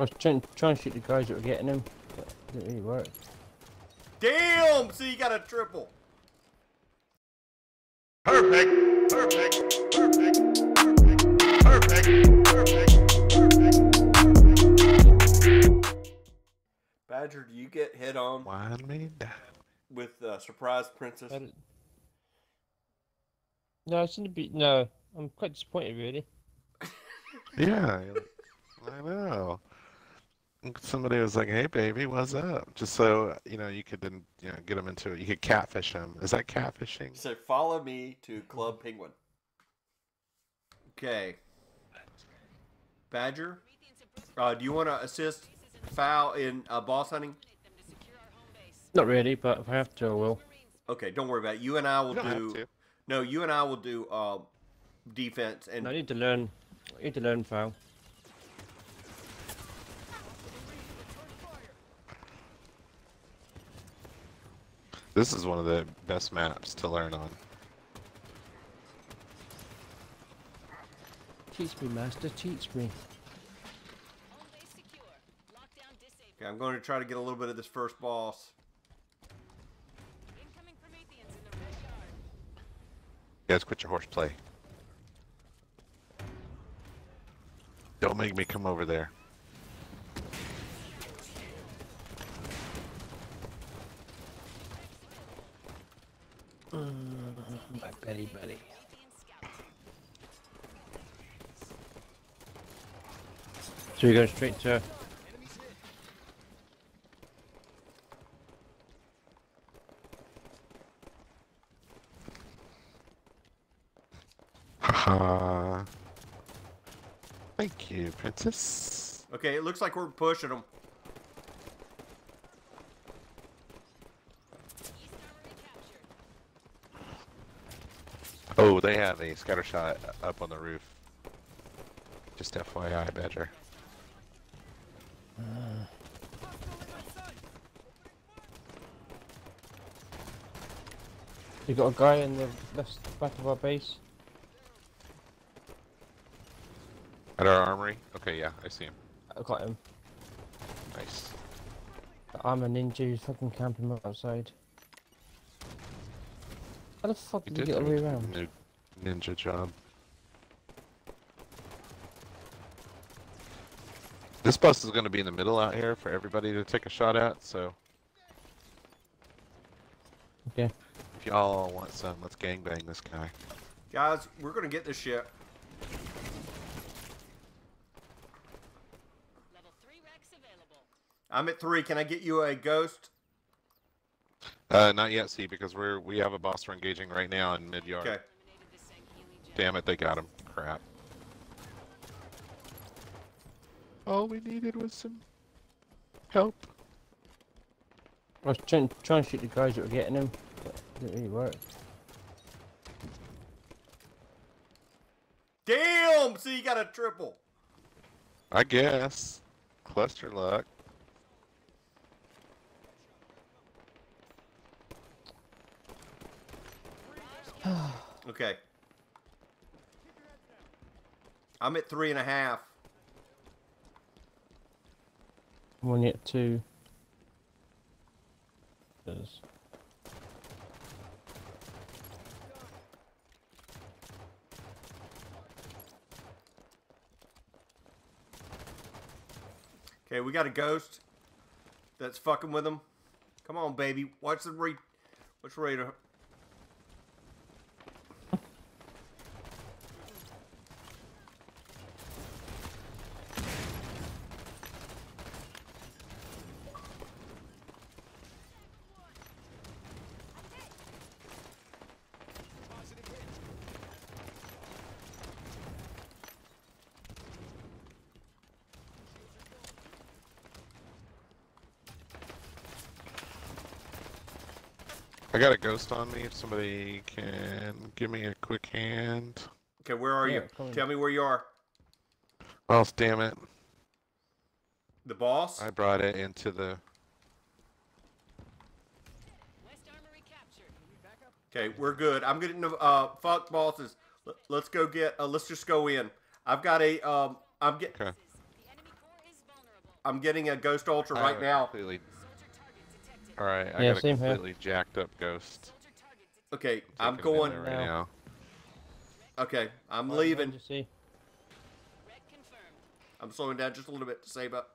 I was trying, trying to shoot the guys that were getting him, but it didn't really work. Damn! See, you got a triple. Perfect. Perfect. Perfect. Perfect. Perfect. Perfect. Badger, do you get hit on Wine me down. with uh, Surprise Princess? I No, I seem to be. No, I'm quite disappointed, really. Yeah, I know. Somebody was like, "Hey, baby, what's up?" Just so you know, you could then you know get them into it. You could catfish them. Is that catfishing? So follow me to Club Penguin. Okay. Badger, uh, do you want to assist Phal in uh, boss hunting? Not really, but if I have to, I will. Okay, don't worry about it. You and I will You don't have to. No, you and I will do uh, defense and I need to learn. I need to learn Phal. This is one of the best maps to learn on. Teach me, master. Teach me. Okay, I'm going to try to get a little bit of this first boss. Guys, quit your horseplay. Don't make me come over there. My belly, belly. So you're going straight to. Haha. Thank you, princess. Okay, it looks like we're pushing them. Oh, they have a scatter shot up on the roof. Just FYI, Badger. You got a guy in the left back of our base. At our armory? Okay, yeah, I see him. I got him. Nice. I'm a ninja who's fucking camping outside. How the fuck You did you did get all the way around? new ninja job. This bus is going to be in the middle out here for everybody to take a shot at, so Okay. if y'all want some, let's gangbang this guy. Guys, we're going to get this shit. I'm at three. Can I get you a ghost? Uh, not yet, see, because we're we have a boss we're engaging right now in mid yard. Okay. Damn it, they got him. Crap. All we needed was some help. I was trying, trying to shoot the guys that were getting him, but it didn't really work. Damn! See, you got a triple. I guess. Cluster luck. Okay. I'm at three and a half. I'm only at two. Okay, we got a ghost that's fucking with him. Come on, baby. Watch the re? What's ready I got a ghost on me. If somebody can give me a quick hand. Okay, where are Yeah, you? come. Tell me where you are. Well, damn it. The boss. I brought it into the. Okay, we're good. I'm getting the uh fuck bosses. Let- Let's go get. Uh, let's just go in. I've got a um. I'm get. Okay. I'm getting a Ghost Ultra right have a now. Completely... All right, I Yeah, got a same here. completely jacked up ghost. Okay, taking I'm going. right now. now. Okay, I'm Right, leaving. you see? I'm slowing down just a little bit to save up.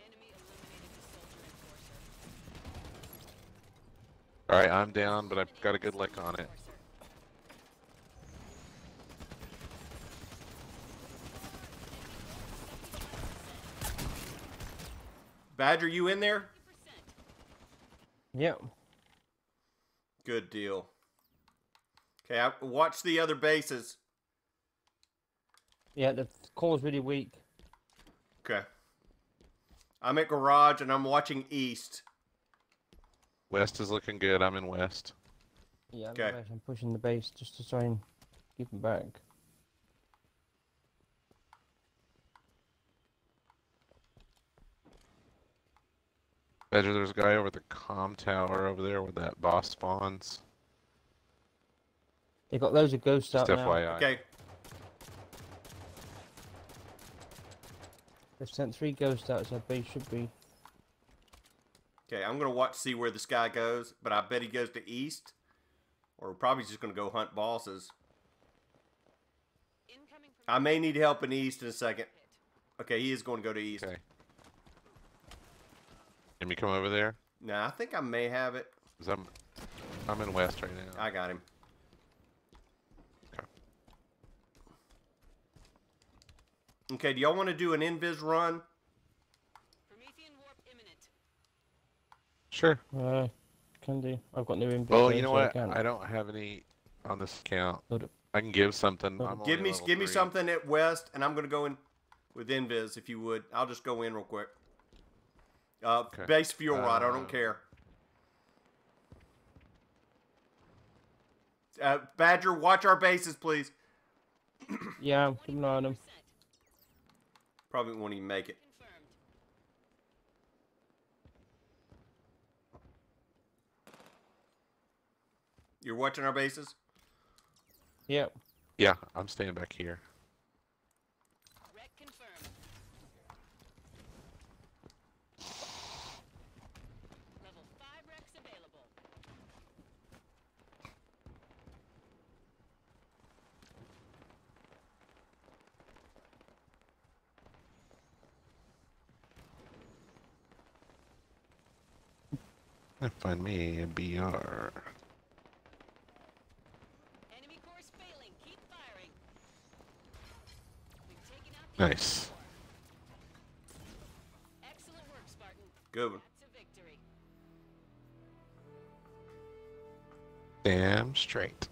Enemy eliminated the soldier enforcer. All right, I'm down, but I've got a good lick on it. Badger, you in there? Yep. Good deal. Okay, I, watch the other bases. Yeah, the call's really weak. Okay. I'm at garage and I'm watching east. West is looking good. I'm in west. Yeah, I'm, Okay. I'm pushing the base just to try and keep him back. Badger, there's a guy over the com tower over there where that boss spawns. They got loads of ghosts Just out now. FYI. Okay, They've sent three ghosts out, so base should be. okay, I'm gonna watch see where this guy goes, but I bet he goes to east, or probably just gonna go hunt bosses. I may need help in east in a second. Okay, he is going to go to east. Okay. Can you come over there? Nah, I think I may have it. 'Cause I'm, I'm in west right now. I got him. Okay. Okay, do y'all want to do an invis run? Promethean warp imminent. Sure. Uh, can do. I've got new inventory. Well, you know so what? I, can't. I don't have any on this account. I can give something. Give me level give me something at west, and I'm gonna go in with invis if you would. I'll just go in real quick. Uh, Okay. base fuel rod. I Uh, don't care. Uh, Badger, watch our bases, please. Yeah, keep an eye on them. Probably won't even make it. You're watching our bases. Yep. Yeah, I'm staying back here. Find me a BR. Enemy course failing. Keep firing. We've taken out the Nice. Excellent work, Spartan. Good one. That's a victory. Damn straight.